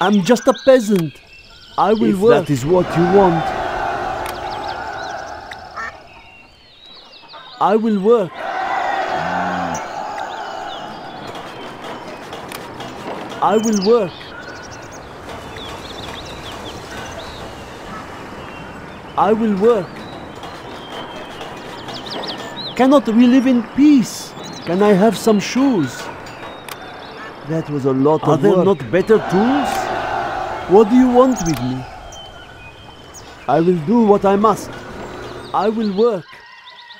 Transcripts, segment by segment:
I'm just a peasant. I will If work. that is what you want. I will work. I will work. I will work. Cannot we live in peace? Can I have some shoes? That was a lot Are of there not better tools? What do you want with me? I will do what I must. I will work.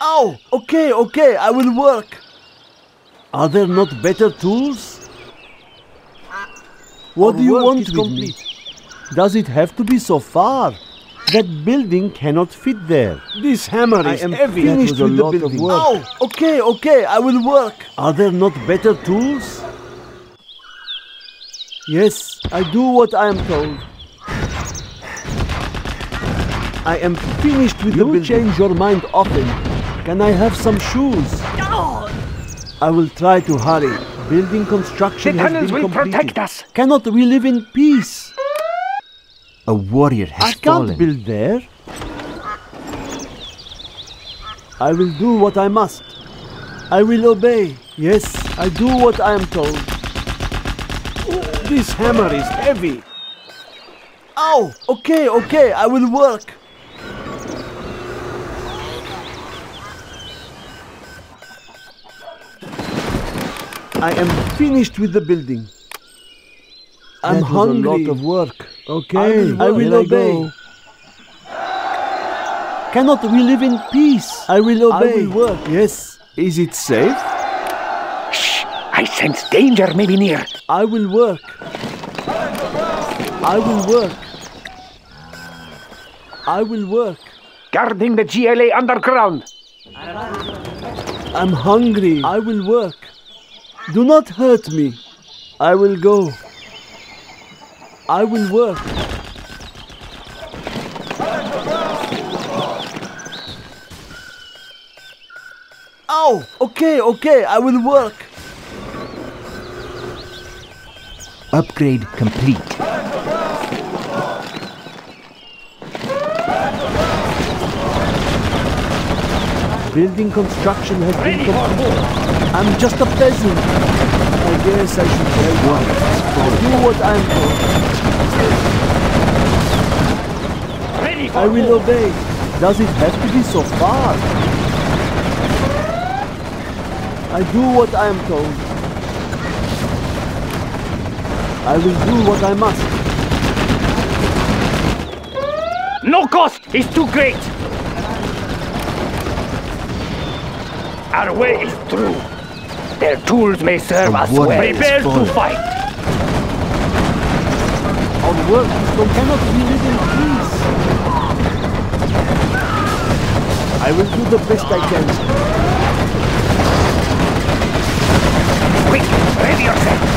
Oh, okay, okay, I will work. Are there not better tools? What Our do you want with complete. me? Does it have to be so far? That building cannot fit there. This hammer I is am heavy. finished with a the lot of building. work. Oh, okay, okay, I will work. Are there not better tools? Yes, I do what I am told. I am finished with the building. You change your mind often. Can I have some shoes? I will try to hurry. Building construction The has tunnels been will completed. protect us. Cannot we live in peace? A warrior has I can't fallen. build there. I will do what I must. I will obey. Yes, I do what I am told. This hammer is heavy. Oh, okay, okay, I will work. I am finished with the building. I'm That was a hungry. lot of work. Okay, I will I will Here I obey. Cannot we live in peace? I will obey. I will work. Yes. Is it safe? I sense danger may be near. I will work. I will work. I will work. Guarding the GLA underground. I'm hungry. I will work. Do not hurt me. I will go. I will work. Oh, okay, okay, I will work. Upgrade complete. Building construction has been completed. I'm just a peasant. I guess I should tell you. I do what I'm told. Ready I will obey. Does it have to be so far? I do what I am told. I will do what I must. No cost is too great. Our way is through. Their tools may serve us well. Prepare to fight. Our work. Cannot be live in peace? I will do the best I can. Quick, ready yourself.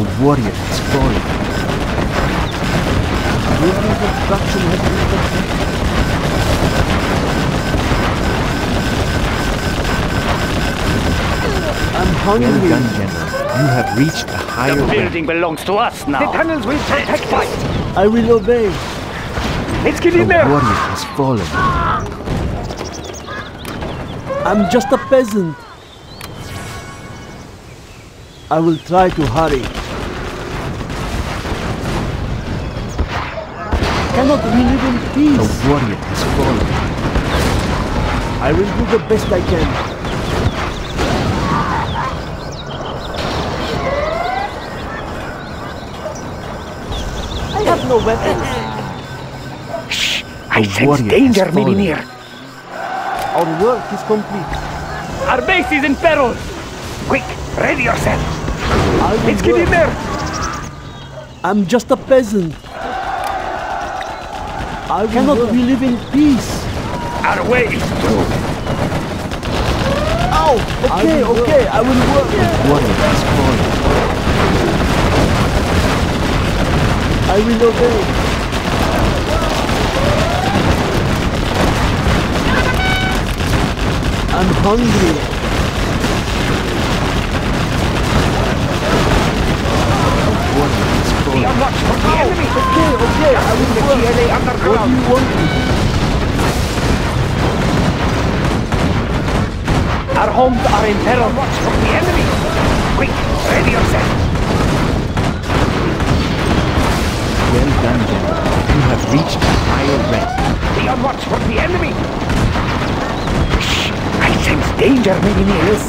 A warrior has fallen. Building construction has been completed. I'm Well hungry. done, General. You have reached a higher The rank. building belongs to us now. The tunnels will protect us. I will obey. Let's get A in there. The warrior has fallen. I'm just a peasant. I will try to hurry. We live in A warrior has fallen. I will do the best I can. I have no weapons. Shh! I A sense danger has may be near. Our work is complete. Our base is in peril. Quick, ready yourself. I will Let's get work. in there. I'm just a peasant. I cannot we live in peace? Our way is through. Oh, okay, okay, I will work. Warrior has fallen. I will obey. I'm hungry. Warrior has The enemy. Okay, okay. I fallen. work. GLA What do you want with me? Our homes are in peril. Watch from the enemy. Quick, ready yourself. Well done, General. You have reached a higher rank. Be on watch for the enemy. Shh, I sense danger maybe near us.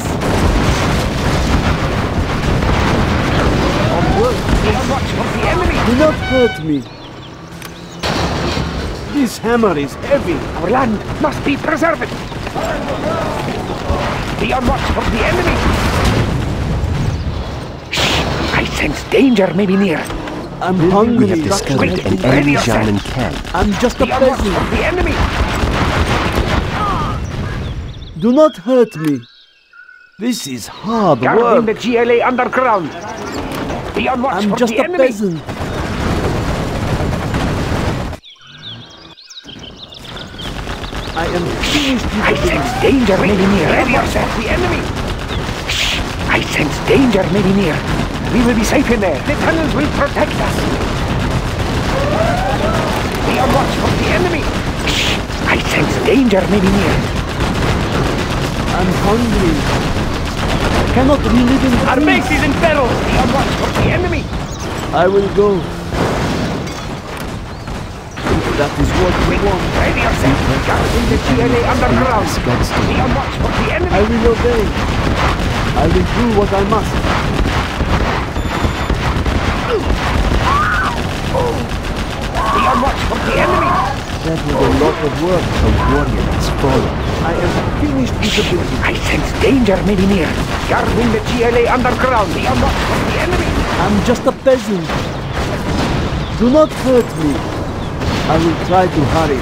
On work. Be on watch for the enemy. Do not hurt me. This hammer is heavy. Our land must be preserved. Be on watch for the enemy. Shh, I sense danger may be near. I'm We hungry. have discovered Quick, an ready enemy yourself. German camp. I'm just a Be on watch peasant. for the enemy. Do not hurt me. This is hard Guarding the. GLA underground. Be on watch I'm for just the a enemy. peasant. I am finished with I sense danger maybe near. Ready yourself, the enemy. Shh, I sense danger maybe near. We will be safe in there. The tunnels will protect us. We are watch for the enemy. I sense danger maybe near. I'm hungry. I cannot relive in Our base is in peril. Be on watch for the enemy. I will go. That is what we want, Ready yourself. Guarding the GLA underground. Be on watch for the enemy. I will obey. I will do what I must. Be on watch for the enemy. That was a lot of work. A warrior has fallen. I am finished with the business. I sense danger maybe near. Guarding the GLA underground. Be on watch for the enemy. I'm just a peasant. Do not hurt me. I will try to hurry.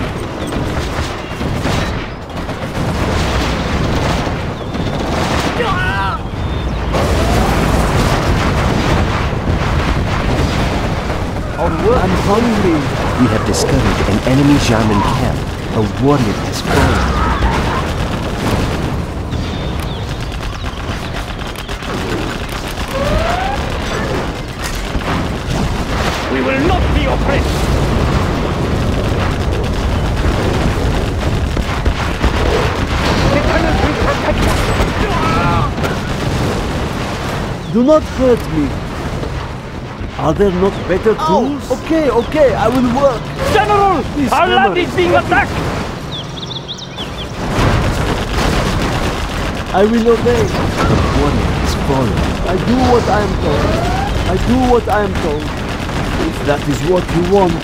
I'm hungry. We have discovered an enemy German camp. A warrior has fallen. We will not be oppressed. The tunnels will protect us. Do not hurt me. Are there not better oh. tools? Oh, Okay, okay, I will work. General, This our land is is being attacked. I will obey. A warrior has fallen. I do what I am told. I do what I am told. If that is what you want,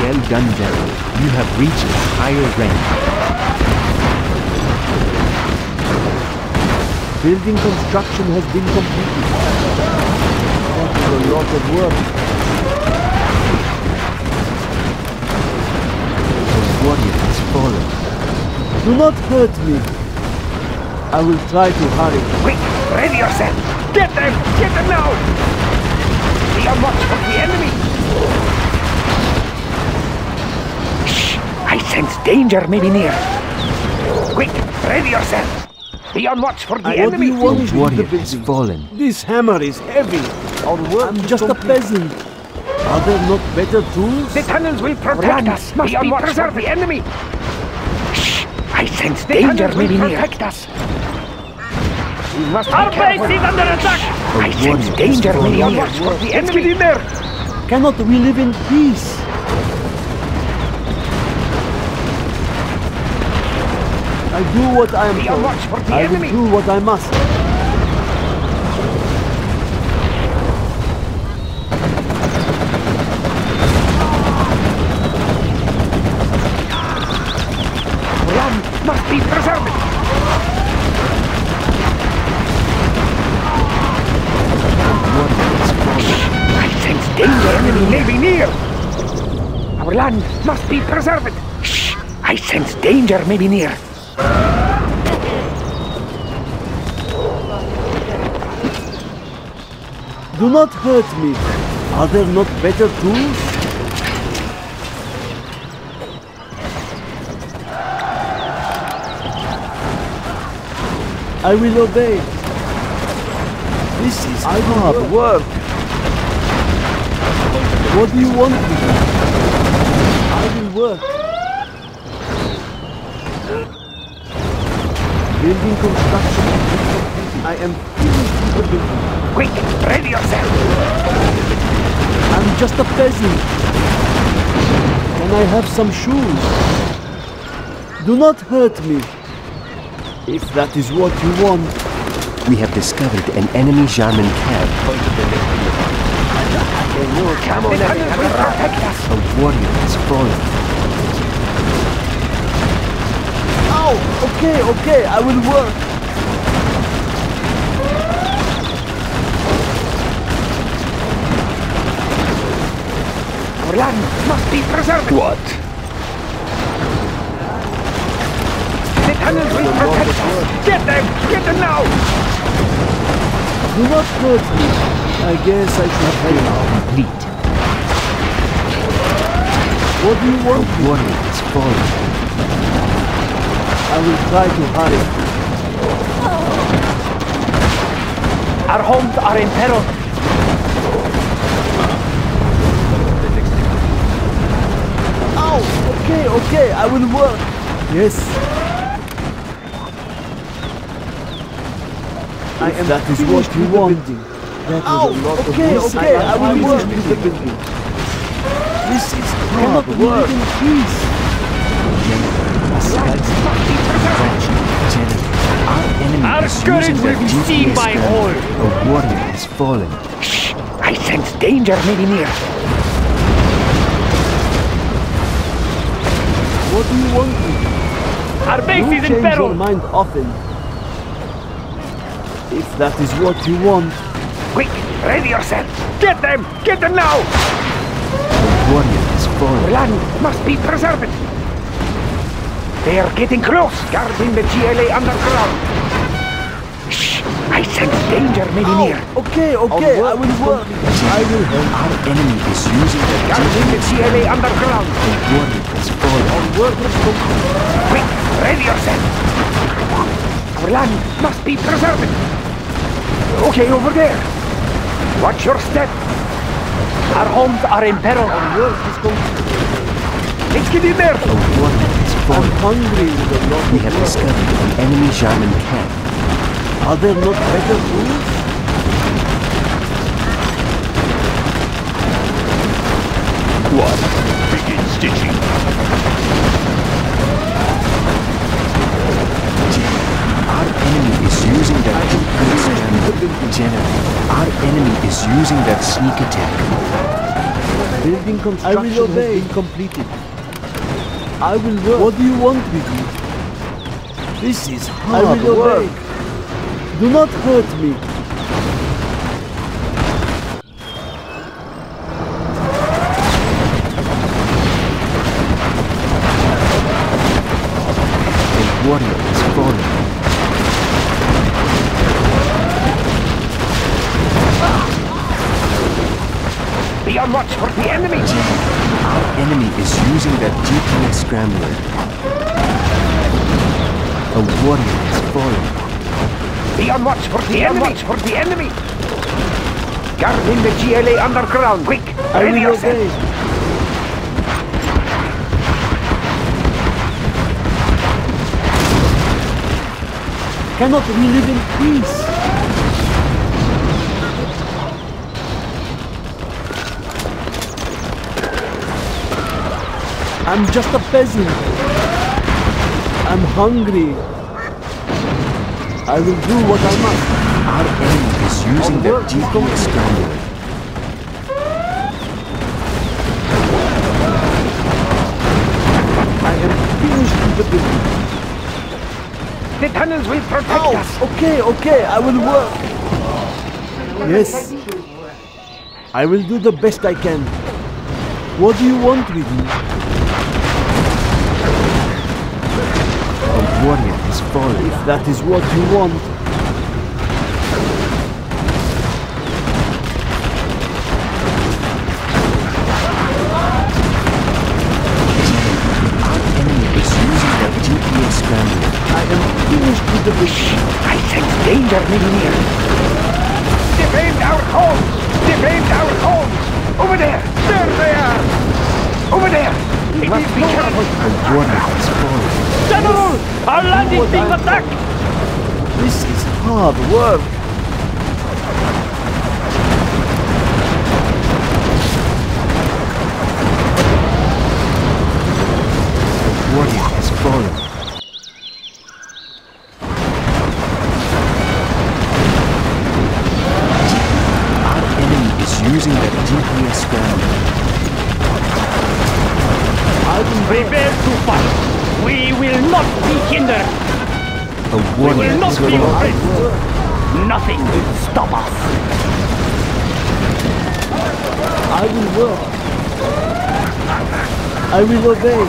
Well done, General. You have reached a higher rank. Building construction has been completed. That is a lot of work. A warrior has fallen. Do not hurt me. I will try to hurry. Quick, ready yourself. Get them, get them now. Be are watch for the enemy. Shh, I sense danger maybe near. Quick, ready yourself. Be on watch for the I- what do enemy. you want? A Finish warrior the has fallen. This hammer is heavy. Our work I'm is just a peasant. Are there not better tools? The tunnels will protect land us. must Be on be watch for preserved. the enemy. Shh, I sense The danger tunnels maybe will near. protect us. We must Our be base careful. is under attack. I sense warrior danger has maybe fallen. near. Watch for the enemy. Get in there. Cannot we live in peace? I do what I am told. watch for the I will do what I must. Land must be preserved. I sense danger enemy may be near. Our land must be preserved. Shh, I sense danger may be near. Do not hurt me. Are there not better tools? I will obey. This is I hard work. What do you want me? I will work. Building construction. I am finished with the building. Quick, ready yourself. I'm just a peasant. Can I have some shoes? Do not hurt me. If that is what you want. We have discovered an enemy German camp. The tunnels will. A warrior has fallen. Ow! Okay, okay, I will work. Our land must be preserved. What? The tunnels will protect us. Get them! Get them now! Do not hurt me. I guess I should help. Complete. What do you A want? warrior has fallen. I will try to hurry. Our homes are in peril. Ow! Okay, okay, I will work. Yes. I am that is what you want. That Ow, was oh, a lot okay, of okay, I will work. with the building. This is Hard cannot be work. in peace. General, a scout. General, our enemy courage will be seen by all. A warrior has fallen. Shh! I sense danger maybe near. What do you want? me? Our base Don't is in change your peril. mind often. If that is what you want, Quick, ready yourself. Get them! Get them now! The warrior Our fallen. land must be preserved. They are getting close, guarding the GLA underground. I sense danger maybe Ow, oh, near. okay, okay, I will work. I will help. Our enemy is using their Guarding the GLA underground. A warrior has fallen. Work is complete. Quick, ready yourself. Our land must be preserved. Okay, over there. Watch your step. Our homes are in peril. Work is complete. Let's get in there. A warrior has I'm hungry with a lot We have discovered the enemy German camp. Are there not better tools? What? Begin stitching. Our enemy is using that GPS scanner. General, our enemy is using that sneak attack. Building construction I will obey. has been completed. I will work. What do you want with me? This is hard I will work. obey. Do not hurt me. A warrior has fallen. Be on watch for the enemy. Our enemy is using that GPS scrambler. A warrior has fallen. Be on watch for the enemy. for the enemy. Guarding the GLA underground. Quick, I ready will yourself. obey. Cannot we live in peace? I'm just a peasant. I'm hungry. I will do what I must. Our enemy is using that GPS scrambler. I am finished with the building. The tunnels will protect Ow! us. Okay, okay, I will work. Yes. I will do the best I can. What do you want with me? A warrior has fallen. If that is what you want. Our enemy is using that GPS scrambler. I am finished with the building. I sense danger near. Defend our homes! Defend our homes! Over there! There! There they are! Over there! Be careful! Our land is being attacked! This is hard work. A warrior has fallen. Will not be oppressed! Nothing will stop us! I will work. I will obey.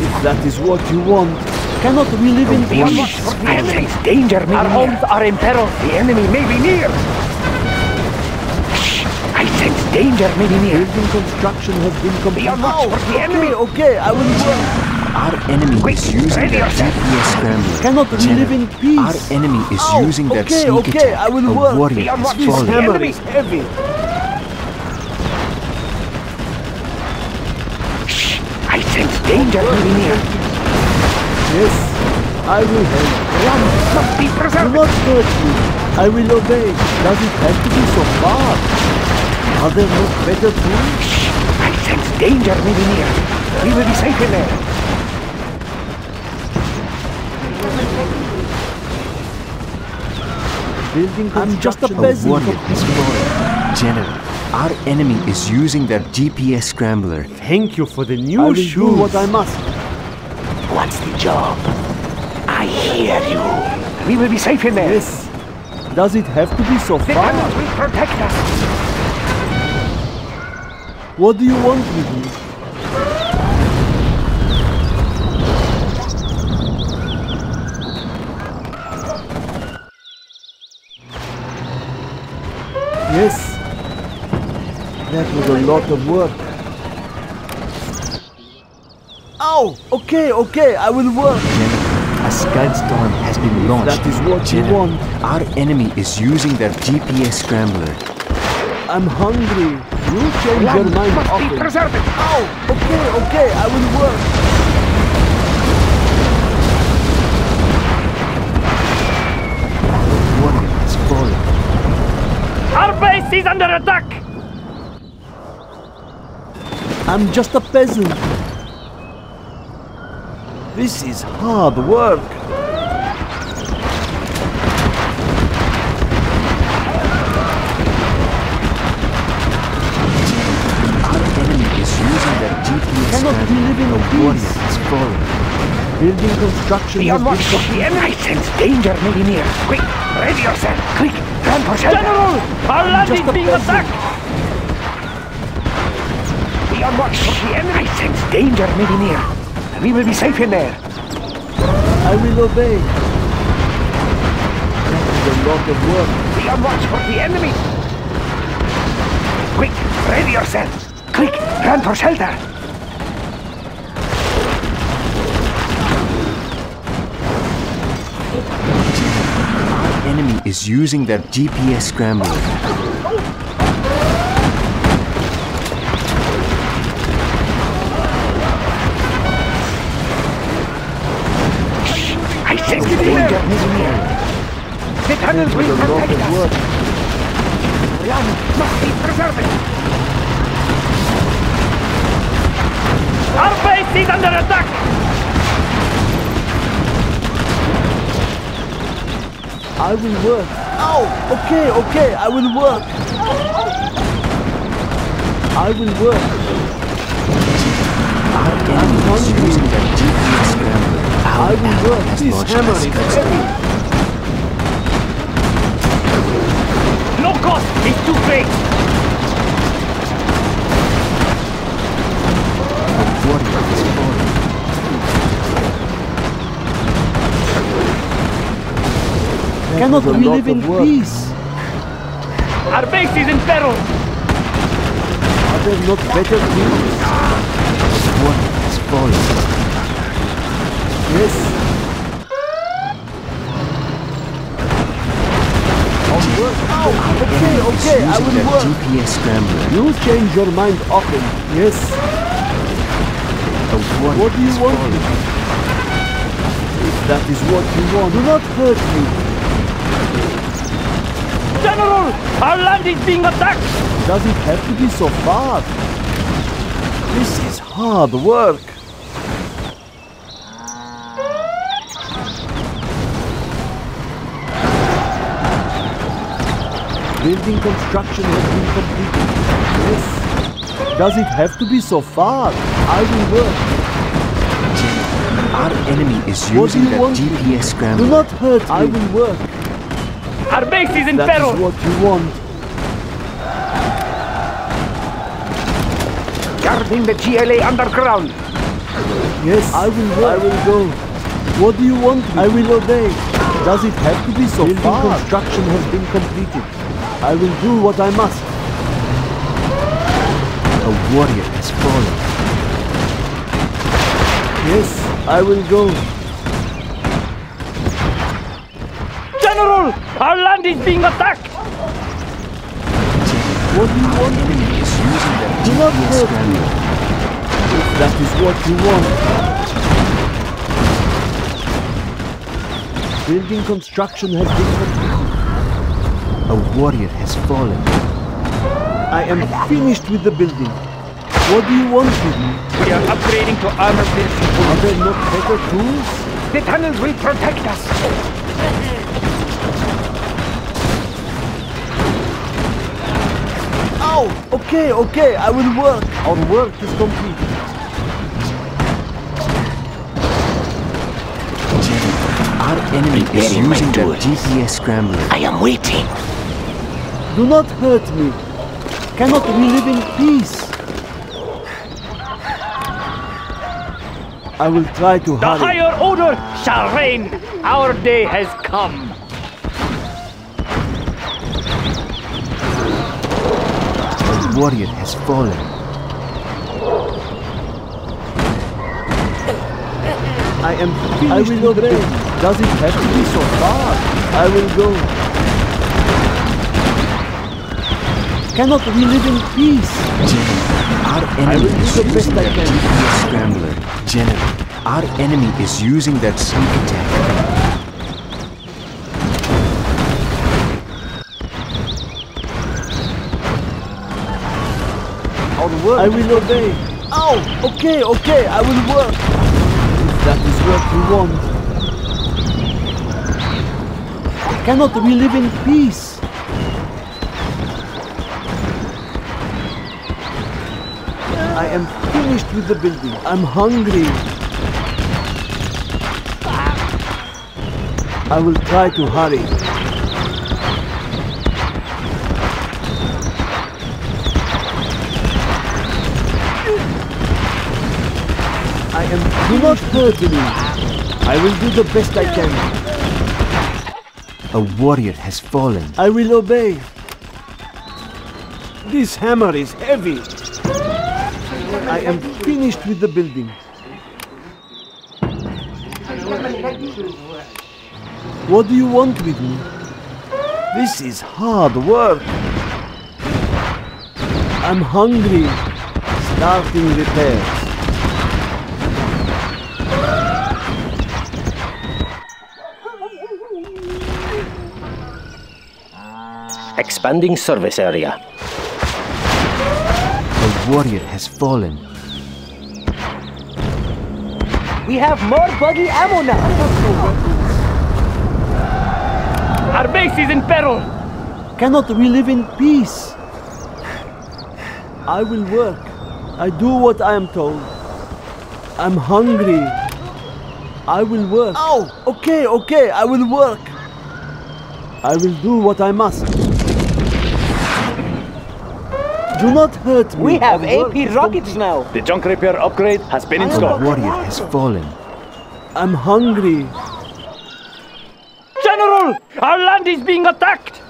If that is what you want, cannot we live in Be on peace? watch for! Danger Our be homes are in peril! The enemy may be near! Shh! I sense danger may be near! Building construction has been Be completed. on watch for the enemy! Okay, okay, I will work. Our enemy Quick, is using ready that yourself. GPS scrambler. Cannot General, live in peace? Our enemy is Ow, using that okay, sneak okay, attack. I will A work. warrior Be on has watch This the hammer enemy. is heavy. Shh! I sense danger may be near! Yes, I will help. Run! Must be preserved. Do not hurt me. I will obey. Does it have to be so far? Are there no better tools? Shh! I sense danger may be near! We will be safe in there! Building I'm just a construction A peasant. warrior has. General, our enemy is using that GPS scrambler. Thank you for the new I will shoes! do what I must. What's the job? I hear you! We will be safe in there! Yes. Does it have to be so The far? tunnels will protect us! What do you want with me? Yes. That was a lot of work. Oh, Okay, okay, I will work. General, a scud storm has been launched. that is what you want. Our enemy is using their GPS scrambler. I'm hungry. You change your Land mind must be preserved! Oh, Okay, okay, I will work. Our base is under attack! I'm just a peasant. This is hard work. Our enemy is using that GPS Cannot we scrambler. live in A peace? warrior has fallen. Building construction Be has on been watch for the enemy! I sense danger may be near! Quick! Ready yourself! Quick! General! Our land is being attacked! Be on watch for the enemy! I sense danger may be near! We will be safe in there! I will obey. That is a lot of work. Be on watch for the enemy! Quick! Ready yourself! Quick! Run for shelter! Enemy is using their GPS scrambler. I sense danger may be near! The tunnels will protect us! work. Run! Must be preserved! Our base is under attack! I will work. Oh, Okay, okay, I will work. I will work. Our enemy is hungry. using that GPS. I will work. has This launched hammer a is heavy. No cost is too great! Cannot we lot live in work. peace? Our base is in peril! Are there not better tools? Warrior has fallen. Yes. Onward. Ow! okay, okay, I Using will that work. GPS scrambler. You change your mind often. Yes. A What do you want? fallen. If that is what you want, do not hurt me. General, our land is being attacked. Does it have to be so far? This is hard work. Building construction has been completed. Yes. Does it have to be so far? I will work. Our enemy is What using you that want? GPS Do not hurt me. I will work. Our base is in That peril. is what you want. Guarding the GLA underground. Yes, I will work. I will go. What do you want? I will obey. Does it have to be so Building far? construction has been completed. I will do what I must. A warrior has fallen. Yes, I will go. Our land is being attacked. What do you want? Enemy is using Do not GPS hurt me. scrambler. If that is what you want. Building construction has been completed. A warrior has fallen. I am finished with the building. What do you want with me? We are upgrading to armor piercing Are there not better tools? The tunnels will protect us. Okay, okay, I will work. Our work is complete. Our enemy is using that tools. GPS scrambler. I am waiting. Do not hurt me. Cannot we live in peace? I will try to The hurry. higher order shall reign. Our day has come. Warrior has fallen. I am finished. I will obey. Does it have to be so far? I will go. Cannot we live in peace? General, our enemy is the best using I that can. GPS scrambler. General, our enemy is using that sneak attack. Work. I will obey. Ow! Okay, okay, I will work. If that is what you want. I Cannot we live in peace? I am finished with the building. I'm hungry. I will try to hurry. Am. Do not hurt me. I will do the best I can. A warrior has fallen. I will obey. This hammer is heavy. I am finished with the building. What do you want with me? This is hard work. I'm hungry. Starting repairs. Expanding service area. A warrior has fallen. We have more buggy ammo now. Our base is in peril. Cannot we live in peace? I will work. I do what I am told. I'm hungry. I will work. Oh, Okay, okay, I will work. I will do what I must. Do not hurt me. We have Our work AP rockets now. The junk repair upgrade has been installed. The warrior has fallen. I'm hungry. General, our land is being attacked.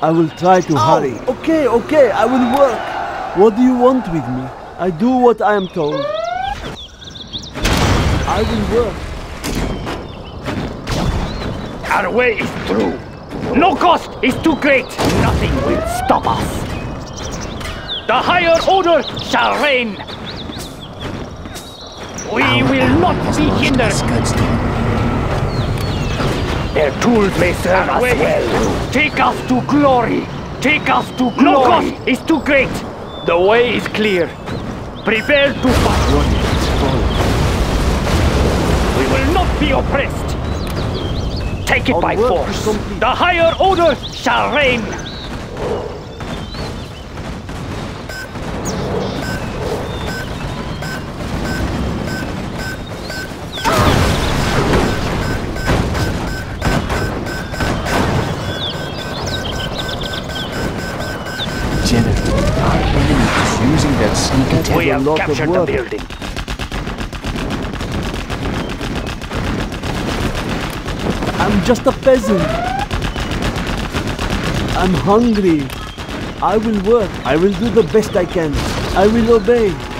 I will try to oh, hurry. Okay, okay, I will work. What do you want with me? I do what I am told. I will work. Our way is through. No cost is too great. Nothing will stop us. The higher order shall reign. We will not be hindered. Their tools may serve us well. Take us to glory. Take us to glory. No cost is too great. The way is clear. Prepare to fight. We will not be oppressed. Take it Our by force. complete. The higher order shall reign. A lot of captured the building. I'm just a peasant. I'm hungry. I will work. I will do the best I can. I will obey.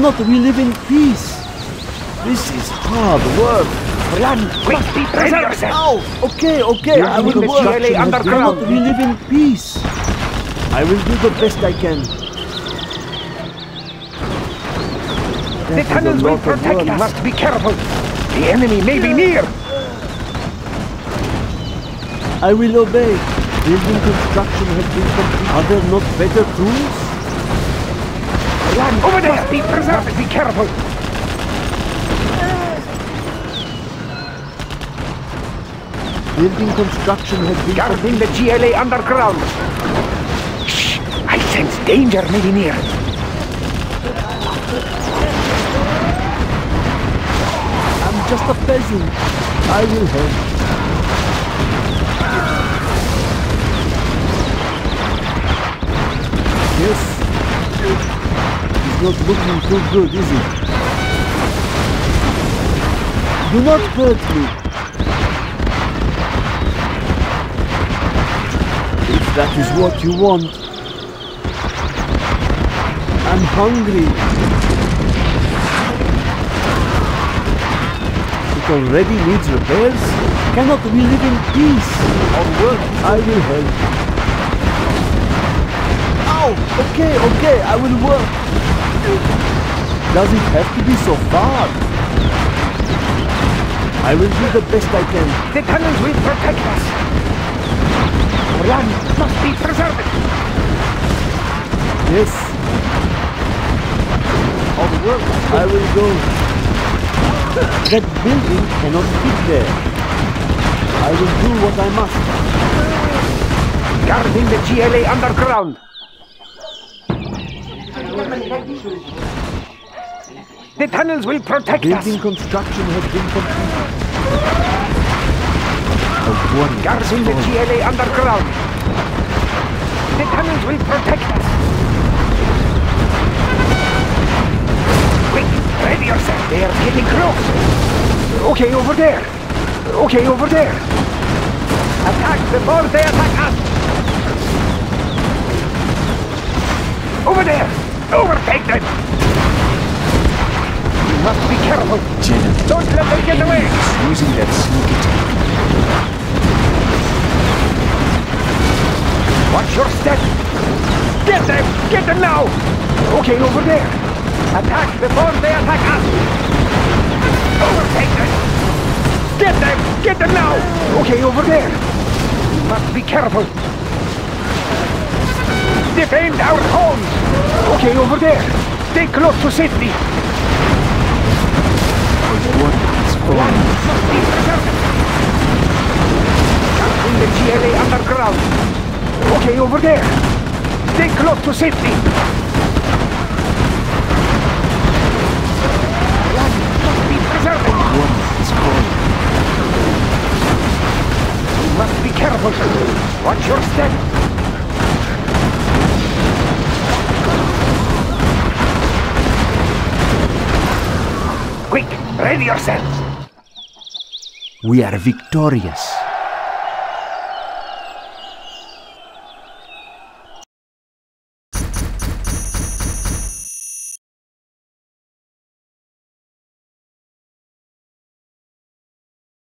Cannot we live in peace? This is hard work. Run! Quick! Ready yourself! Ow! Okay, okay, I will work. Underground. Cannot we live in peace? I will do the best I can. The That tunnels will protect us. Must be careful. The enemy may be near. I will obey. Building construction has been completed. Are there not better tools? Run! Over there! Be preserved. Be careful. Building construction has been Guarding the GLA underground. Shh! I sense danger may be near. I'm just a peasant. I will help. Not looking too good, is it? Do not hurt me. If that is what you want. I'm hungry. It already needs repairs? Cannot we live in peace? Or work? I will help. Ow! Okay, okay, I will work. Does it have to be so far? I will do the best I can. The tunnels will protect us. Run! Must be preserved. Yes. On work, I will go. That building cannot fit there. I will do what I must. Guarding the GLA underground. The tunnels will protect Building us. construction has been completed. Wonder. Guarding the GLA underground. The tunnels will protect us. Quick, ready yourself. They are getting close. Okay, over there. Okay, over there. Attack before they attack us. Over there. Overtake them. You must be careful. General, Don't let them get away. using that sneak attack. Watch your step! Get them! Get them now! Okay, over there. Attack before they attack us! Overtake them! Get them! Get them now! Okay, over there. You must be careful. Defend our homes! Okay, over there. Stay close to safety. What is preserved. Guarding the GLA underground. Okay, over there. Stay close to safety. One is falling. You must be careful. Watch your step. Ready yourselves. We are victorious.